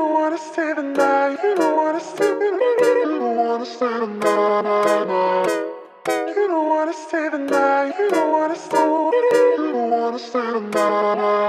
don't wanna stay the night. You don't wanna stay the night. You don't wanna stay the night. You don't wanna stay the night. You don't wanna stay. You don't wanna stay the night.